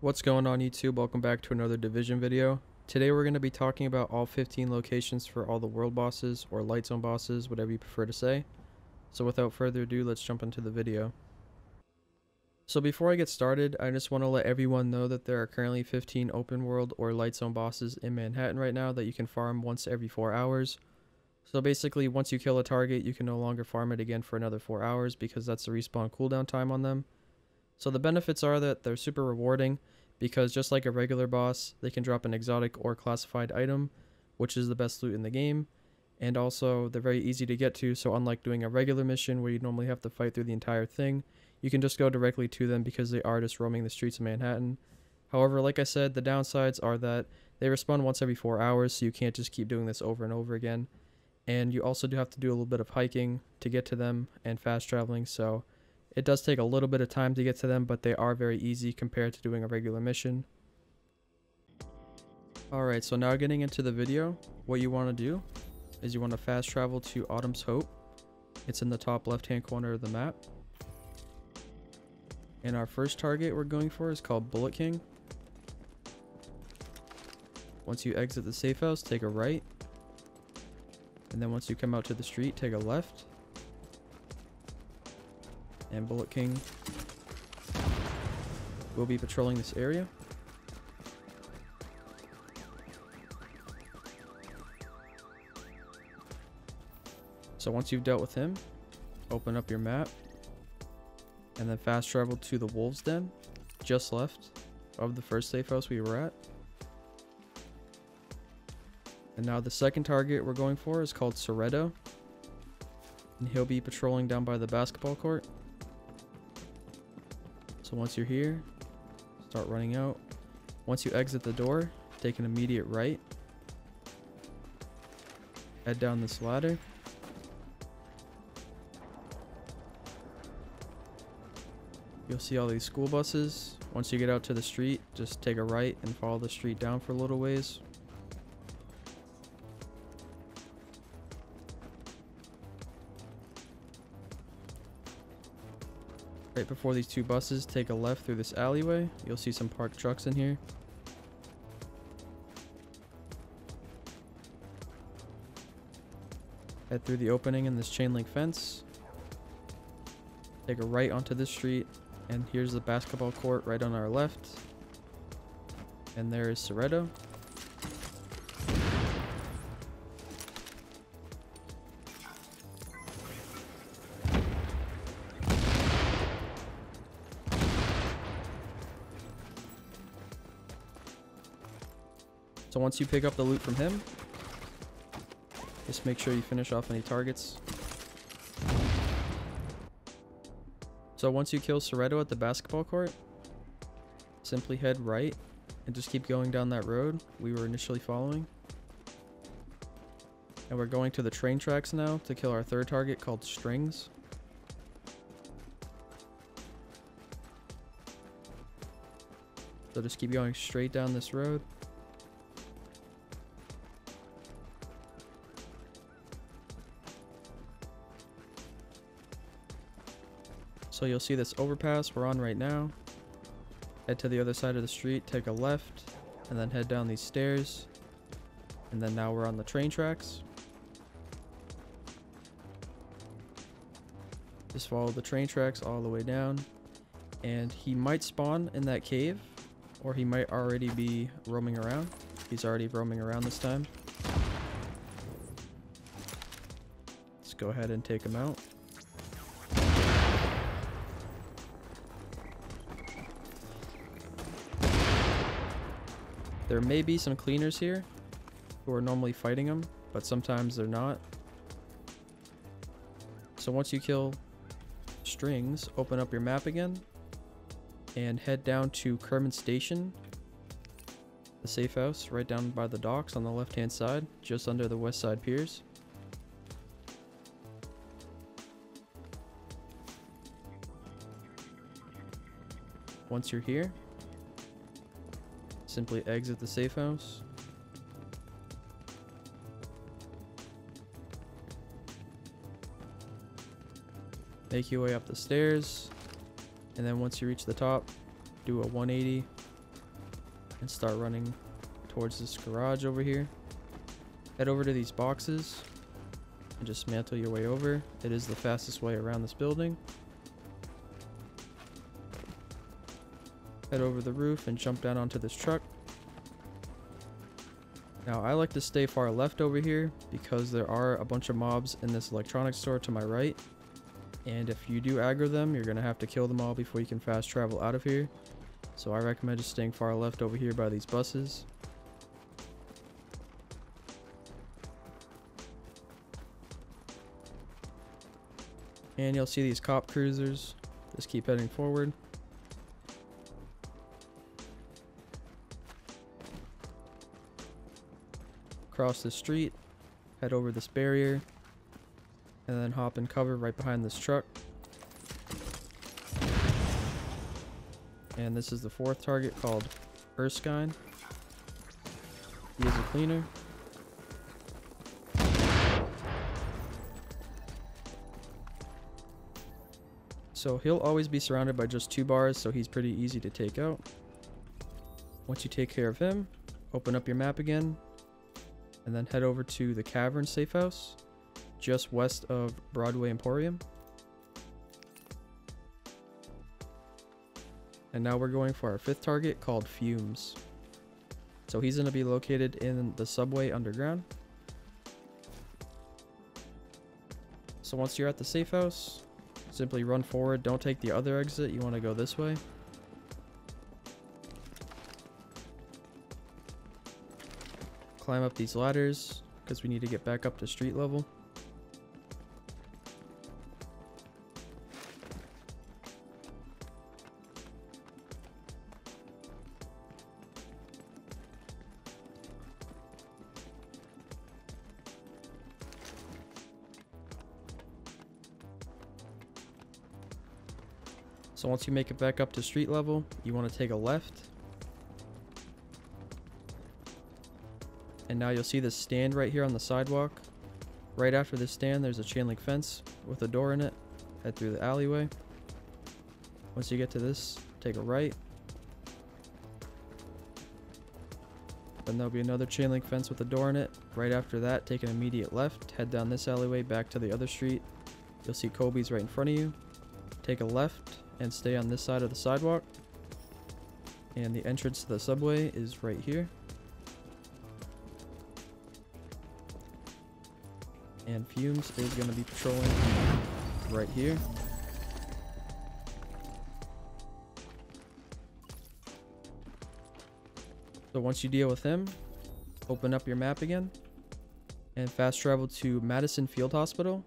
What's going on YouTube? Welcome back to another Division video. Today we're going to be talking about all 15 locations for all the world bosses or light zone bosses, whatever you prefer to say. So without further ado, let's jump into the video. So before I get started, I just want to let everyone know that there are currently 15 open world or light zone bosses in Manhattan right now that you can farm once every 4 hours. So basically, once you kill a target, you can no longer farm it again for another 4 hours because that's the respawn cooldown time on them. So the benefits are that they're super rewarding because just like a regular boss, they can drop an exotic or classified item, which is the best loot in the game. And also, they're very easy to get to, so unlike doing a regular mission where you normally have to fight through the entire thing, you can just go directly to them because they are just roaming the streets of Manhattan. However, like I said, the downsides are that they respawn once every 4 hours, so you can't just keep doing this over and over again. And you also do have to do a little bit of hiking to get to them and fast traveling, so it does take a little bit of time to get to them, but they are very easy compared to doing a regular mission. Alright, so now getting into the video, what you want to do is you want to fast travel to Autumn's Hope. It's in the top left hand corner of the map. And our first target we're going for is called Bullet King. Once you exit the safe house, take a right. And then once you come out to the street, take a left. And Bullet King will be patrolling this area. So once you've dealt with him, open up your map and then fast travel to the Wolves Den, just left of the first safe house we were at. And now the second target we're going for is called Soreto. And he'll be patrolling down by the basketball court. So once you're here, start running out. Once you exit the door, take an immediate right. Head down this ladder. You'll see all these school buses. Once you get out to the street, just take a right and follow the street down for a little ways. Right before these two buses, take a left through this alleyway. You'll see some parked trucks in here. Head through the opening in this chain link fence. Take a right onto this street and here's the basketball court right on our left. And there is Soreto. Once you pick up the loot from him, just make sure you finish off any targets. So once you kill Soreto at the basketball court, simply head right and just keep going down that road we were initially following. And we're going to the train tracks now to kill our third target called Strings. So just keep going straight down this road. So you'll see this overpass we're on right now. Head to the other side of the street, take a left, and then head down these stairs. And then now we're on the train tracks. Just follow the train tracks all the way down. And he might spawn in that cave, or he might already be roaming around. He's already roaming around this time. Let's go ahead and take him out. There may be some cleaners here who are normally fighting them, but sometimes they're not. So once you kill strings, open up your map again and head down to Kerman Station, the safe house right down by the docks on the left hand side, just under the west side piers. Once you're here, Simply exit the safe house. Make your way up the stairs. And then once you reach the top, do a 180 and start running towards this garage over here. Head over to these boxes and just mantle your way over. It is the fastest way around this building. Head over the roof and jump down onto this truck. Now I like to stay far left over here because there are a bunch of mobs in this electronics store to my right. And if you do aggro them, you're going to have to kill them all before you can fast travel out of here. So I recommend just staying far left over here by these buses. And you'll see these cop cruisers. Just keep heading forward. Cross the street, head over this barrier, and then hop in cover right behind this truck. And this is the fourth target called Erskine. He is a cleaner. So he'll always be surrounded by just two bars, so he's pretty easy to take out. Once you take care of him, open up your map again, and then head over to the Cavern Safe House, just west of Broadway Emporium. And now we're going for our fifth target called Fumes. So he's going to be located in the subway underground. So once you're at the safe house, simply run forward. Don't take the other exit. You want to go this way. Climb up these ladders because we need to get back up to street level. So once you make it back up to street level, you want to take a left. Now you'll see this stand right here on the sidewalk. Right after this stand, there's a chain link fence with a door in it. Head through the alleyway. Once you get to this, take a right. Then there'll be another chain link fence with a door in it. Right after that, take an immediate left. Head down this alleyway back to the other street. You'll see Kobe's right in front of you. Take a left and stay on this side of the sidewalk. And the entrance to the subway is right here. And Fumes is going to be patrolling right here. So once you deal with him, open up your map again and fast travel to Madison Field Hospital.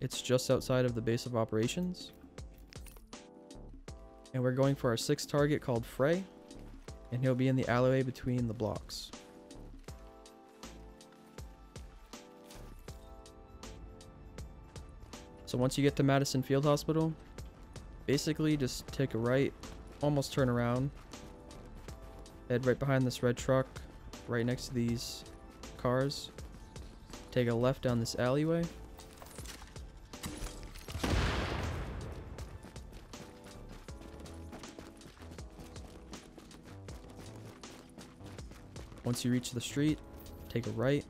It's just outside of the base of operations. And we're going for our sixth target called Frey. And he'll be in the alleyway between the blocks. So once you get to Madison Field Hospital, basically just take a right, almost turn around, head right behind this red truck, right next to these cars, take a left down this alleyway, Once you reach the street, take a right.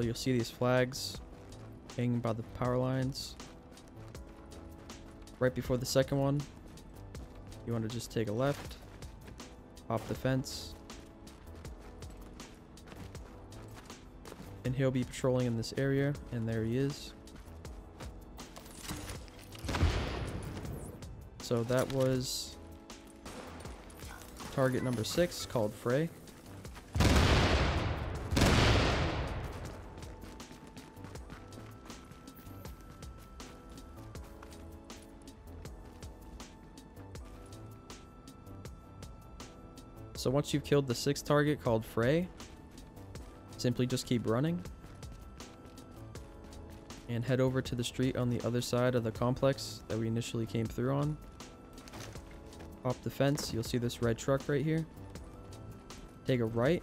So you'll see these flags hanging by the power lines. Right before the second one, you want to just take a left, hop the fence, and he'll be patrolling in this area and there he is. So that was target number six called Frey So once you've killed the sixth target called Frey, Simply just keep running. And head over to the street on the other side of the complex that we initially came through on. Hop the fence, you'll see this red truck right here. Take a right.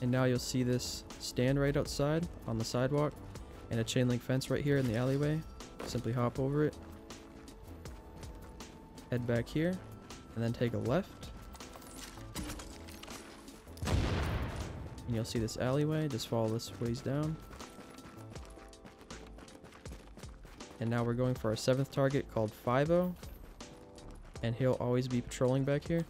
And now you'll see this stand right outside on the sidewalk and a chain link fence right here in the alleyway. Simply hop over it. Head back here and then take a left. And you'll see this alleyway. Just follow this ways down. And now we're going for our seventh target called 5 And he'll always be patrolling back here.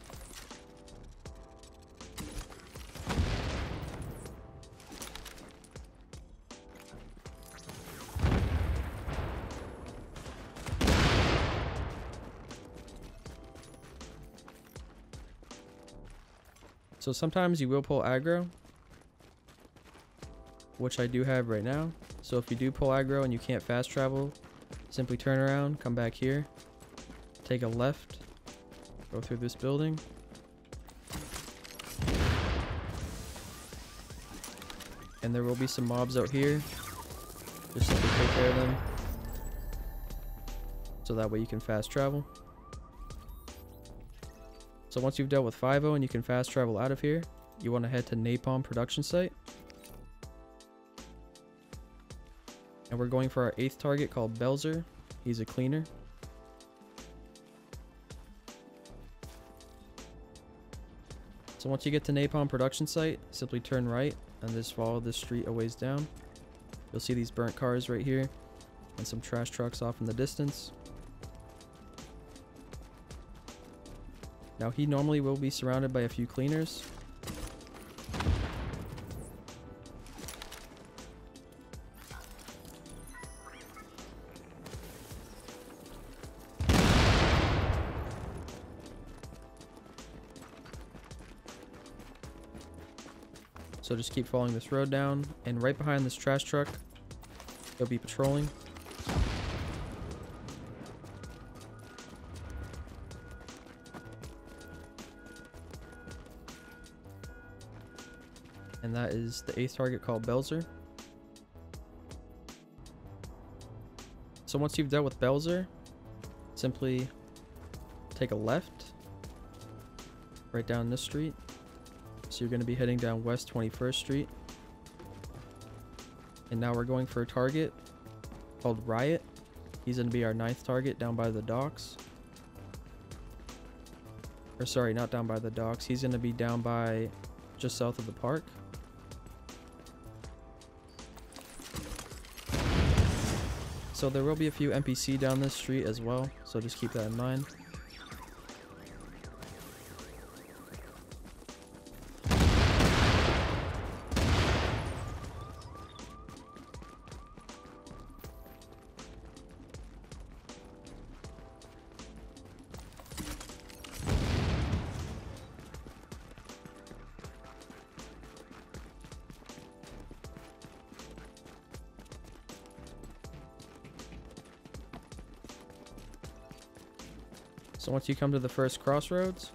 So sometimes you will pull aggro, which I do have right now. So if you do pull aggro and you can't fast travel, simply turn around, come back here, take a left, go through this building. And there will be some mobs out here. Just take care of them. So that way you can fast travel. So once you've dealt with 5 and you can fast travel out of here, you want to head to Napalm production site. And we're going for our 8th target called Belzer. He's a cleaner. So once you get to Napalm production site, simply turn right and just follow this street a ways down. You'll see these burnt cars right here and some trash trucks off in the distance. Now he normally will be surrounded by a few cleaners. So just keep following this road down and right behind this trash truck, they'll be patrolling. and that is the eighth target called Belzer. So once you've dealt with Belzer, simply take a left right down this street. You're going to be heading down West 21st Street. And now we're going for a target called Riot. He's going to be our ninth target down by the docks. Or sorry, not down by the docks. He's going to be down by just south of the park. So there will be a few NPC down this street as well, so just keep that in mind. You come to the first crossroads,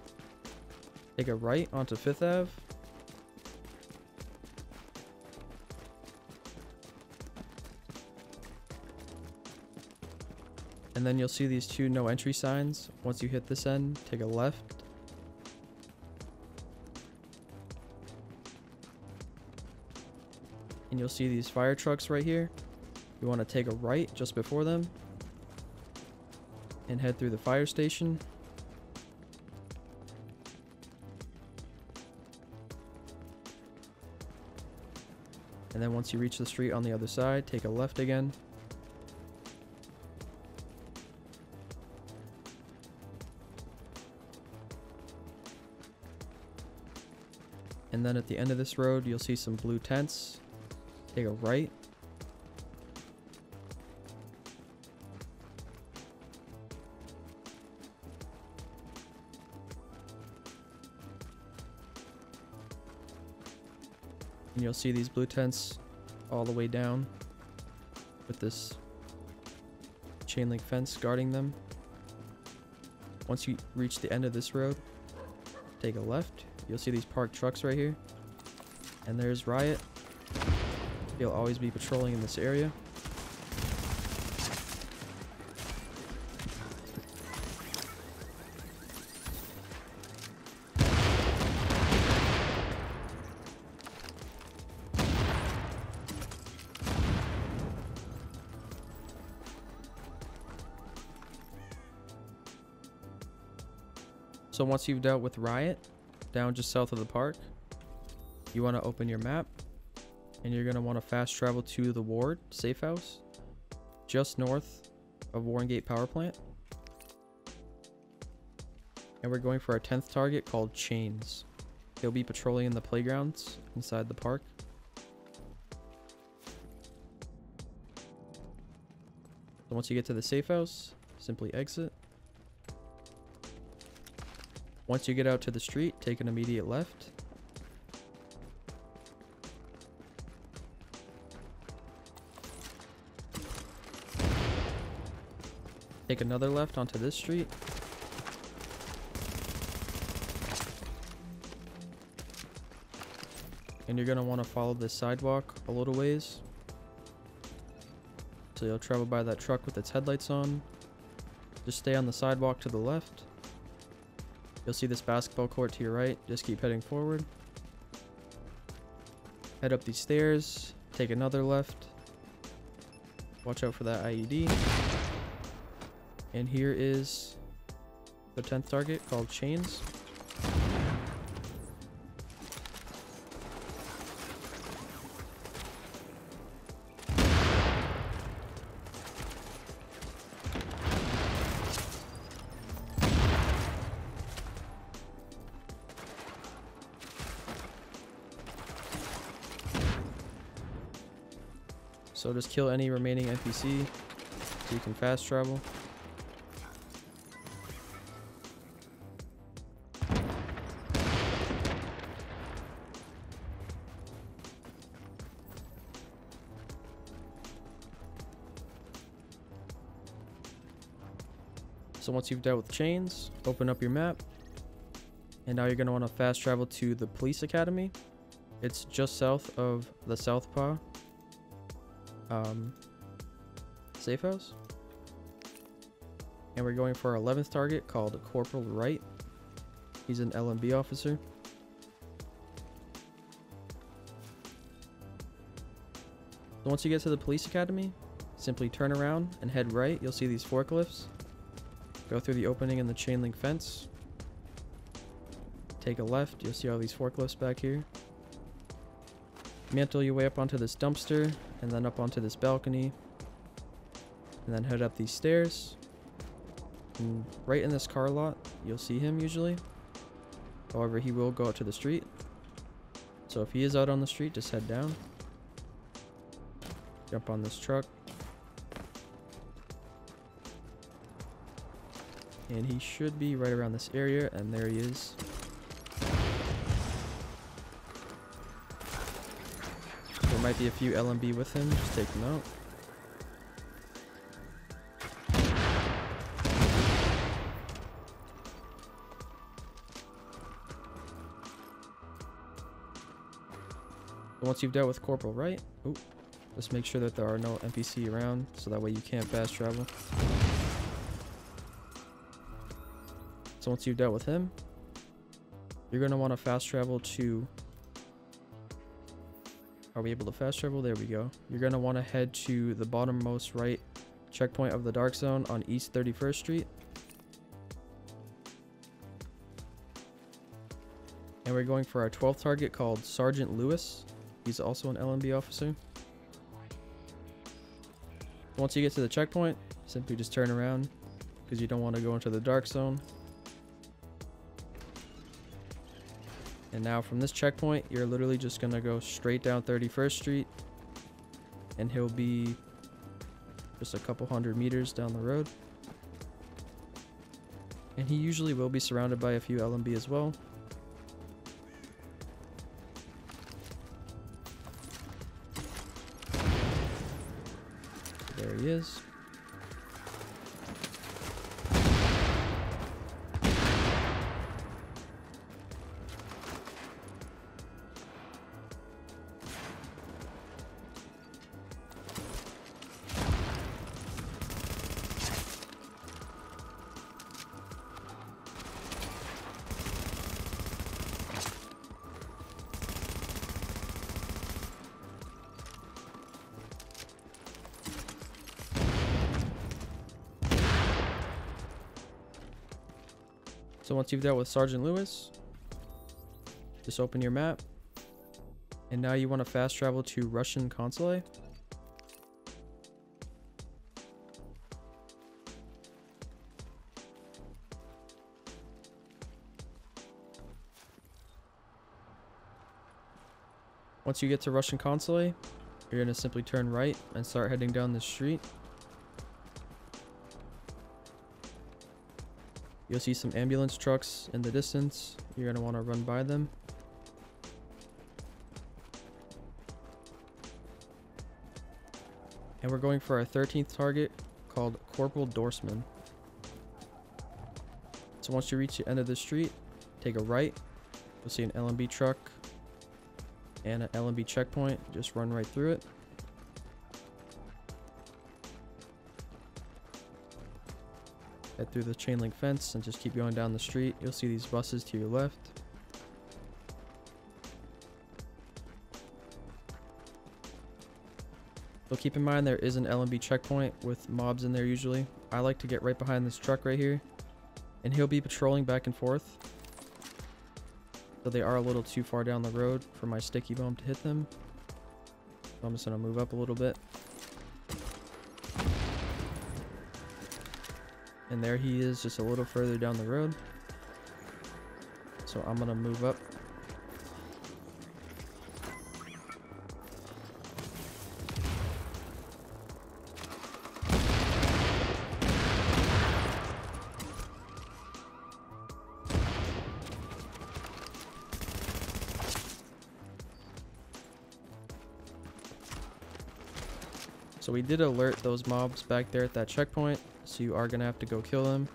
take a right onto 5th Ave. And then you'll see these two no entry signs. Once you hit this end, take a left. And you'll see these fire trucks right here. You want to take a right just before them and head through the fire station. And then once you reach the street on the other side, take a left again. And then at the end of this road, you'll see some blue tents. Take a right. You'll see these blue tents all the way down with this chain link fence guarding them. Once you reach the end of this road, take a left. You'll see these parked trucks right here. And there's Riot. He'll always be patrolling in this area. So once you've dealt with Riot, down just south of the park, you want to open your map and you're going to want to fast travel to the Ward safe house just north of Warrengate Power Plant. And we're going for our 10th target called Chains. He'll be patrolling in the playgrounds inside the park. So once you get to the safe house, simply exit. Once you get out to the street, take an immediate left. Take another left onto this street. And you're going to want to follow this sidewalk a little ways. So you'll travel by that truck with its headlights on. Just stay on the sidewalk to the left. You'll see this basketball court to your right. Just keep heading forward. Head up these stairs. Take another left. Watch out for that IED. And here is the 10th target called Chains. So just kill any remaining NPC so you can fast travel. So once you've dealt with chains, open up your map. And now you're going to want to fast travel to the police academy. It's just south of the Southpaw um, safe house. And we're going for our 11th target called Corporal Wright. He's an LMB officer. So once you get to the police academy, simply turn around and head right. You'll see these forklifts. Go through the opening in the chain link fence. Take a left, you'll see all these forklifts back here. Mantle your way up onto this dumpster, and then up onto this balcony. And then head up these stairs. And right in this car lot, you'll see him usually. However, he will go out to the street. So if he is out on the street, just head down. Jump on this truck. And he should be right around this area, and there he is. Might be a few LMB with him, just take them out. Once you've dealt with Corporal Wright, ooh, just make sure that there are no NPC around, so that way you can't fast travel. So once you've dealt with him, you're going to want to fast travel to... Are we able to fast travel? There we go. You're going to want to head to the bottommost right checkpoint of the dark zone on East 31st Street. And we're going for our 12th target called Sergeant Lewis. He's also an LMB officer. Once you get to the checkpoint, simply just turn around because you don't want to go into the dark zone. And now from this checkpoint, you're literally just going to go straight down 31st Street. And he'll be just a couple hundred meters down the road. And he usually will be surrounded by a few LMB as well. So once you've dealt with Sergeant Lewis, just open your map. And now you want to fast travel to Russian Consulate. Once you get to Russian Consulate, you're going to simply turn right and start heading down the street. You'll see some ambulance trucks in the distance. You're going to want to run by them. And we're going for our 13th target called Corporal Dorsman. So once you reach the end of the street, take a right. You'll see an LMB truck and an LMB checkpoint. Just run right through it. Head through the chain link fence and just keep going down the street. You'll see these buses to your left. So keep in mind there is an LMB checkpoint with mobs in there usually. I like to get right behind this truck right here. And he'll be patrolling back and forth. So they are a little too far down the road for my sticky bomb to hit them. So I'm just going to move up a little bit. And there he is just a little further down the road. So I'm going to move up So we did alert those mobs back there at that checkpoint, so you are going to have to go kill them.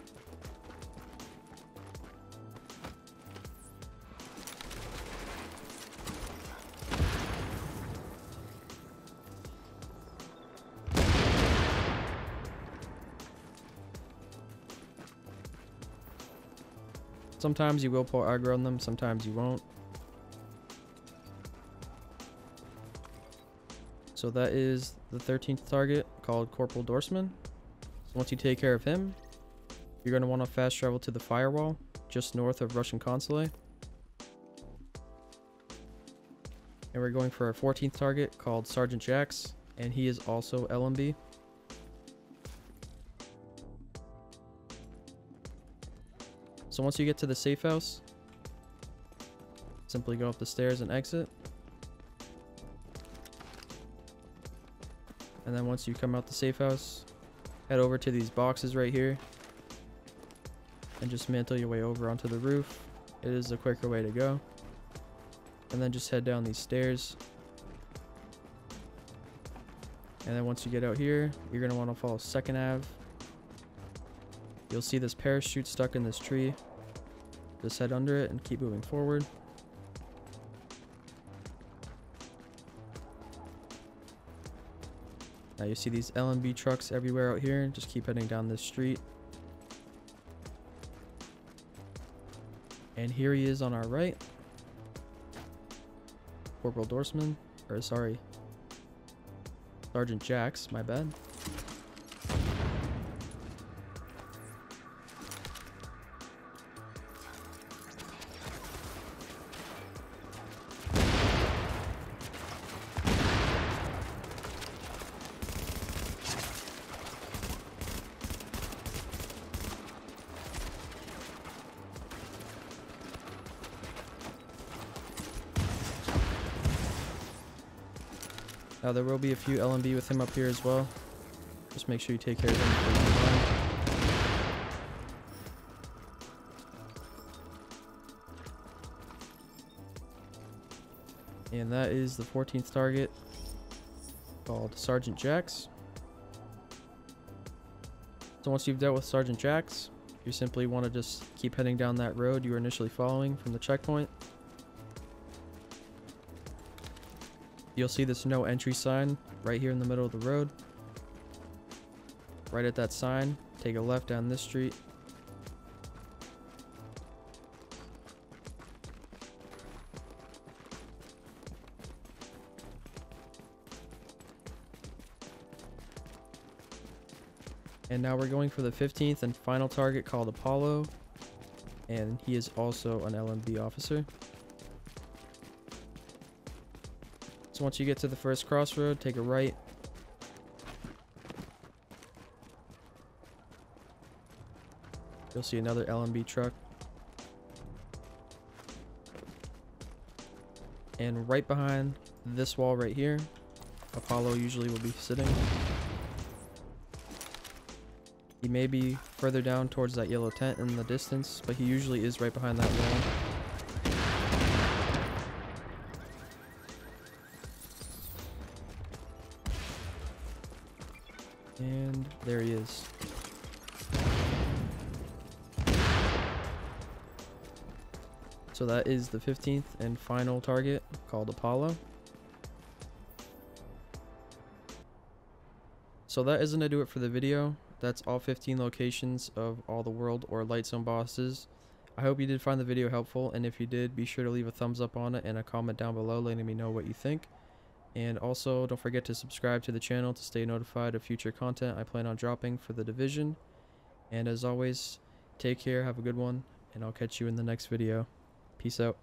Sometimes you will pull aggro on them, sometimes you won't. So that is the 13th target called Corporal Dorsman. So once you take care of him, you're going to want to fast travel to the firewall just north of Russian Consulate. And we're going for our 14th target called Sergeant Jax, and he is also LMB. So once you get to the safe house, simply go up the stairs and exit. And then once you come out the safe house, head over to these boxes right here. And just mantle your way over onto the roof. It is the quicker way to go. And then just head down these stairs. And then once you get out here, you're going to want to follow 2nd Ave. You'll see this parachute stuck in this tree. Just head under it and keep moving forward. Now you see these LMB trucks everywhere out here. Just keep heading down this street. And here he is on our right. Corporal Dorsman. Or sorry. Sergeant Jax, my bad. Uh, there will be a few LMB with him up here as well. Just make sure you take care of him. And that is the 14th target called Sergeant Jax. So once you've dealt with Sergeant Jax, you simply want to just keep heading down that road you were initially following from the checkpoint. You'll see this no entry sign right here in the middle of the road. Right at that sign, take a left down this street. And now we're going for the 15th and final target called Apollo. and he is also an LMB officer. Once you get to the first crossroad, take a right. You'll see another LMB truck. And right behind this wall right here, Apollo usually will be sitting. He may be further down towards that yellow tent in the distance, but he usually is right behind that wall. That is the 15th and final target called Apollo. So that is going to do it for the video. That's all 15 locations of all the world or light zone bosses. I hope you did find the video helpful and if you did be sure to leave a thumbs up on it and a comment down below letting me know what you think. And also don't forget to subscribe to the channel to stay notified of future content I plan on dropping for the division. And as always, take care, have a good one, and I'll catch you in the next video. Peace out.